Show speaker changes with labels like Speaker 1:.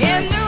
Speaker 1: in the